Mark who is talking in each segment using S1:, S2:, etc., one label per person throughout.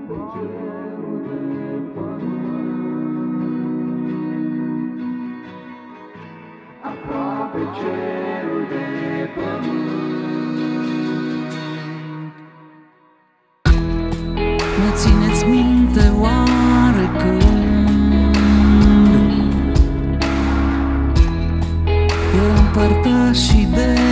S1: Aproape cerul de pământ. Aproape cerul de pământ
S2: Mă țineți minte oare când? Eram părtașii de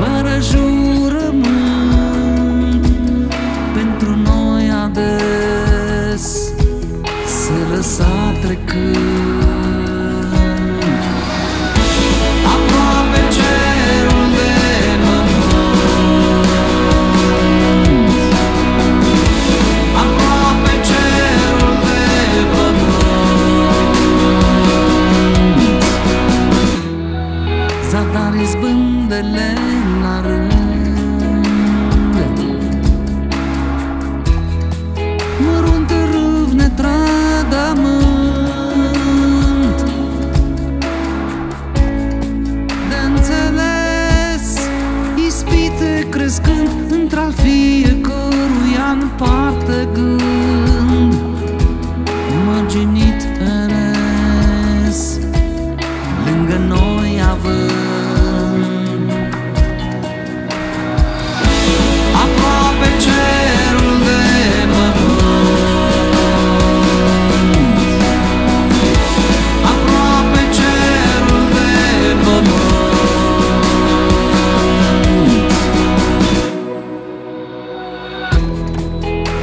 S2: Fără jurământ pentru noi ades se lăsa trecând. Într-al fiecăruia în parte gând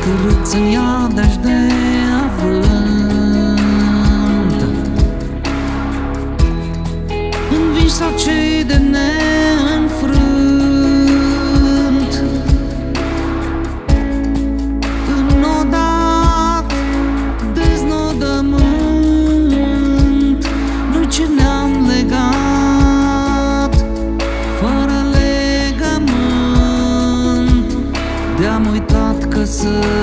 S2: Cârâți în iadăși de avânt Învinși sau cei de neînfrânt. Înnodat deznodământ Nu ce ne-am legat Fără legământ. De-am uitat că sunt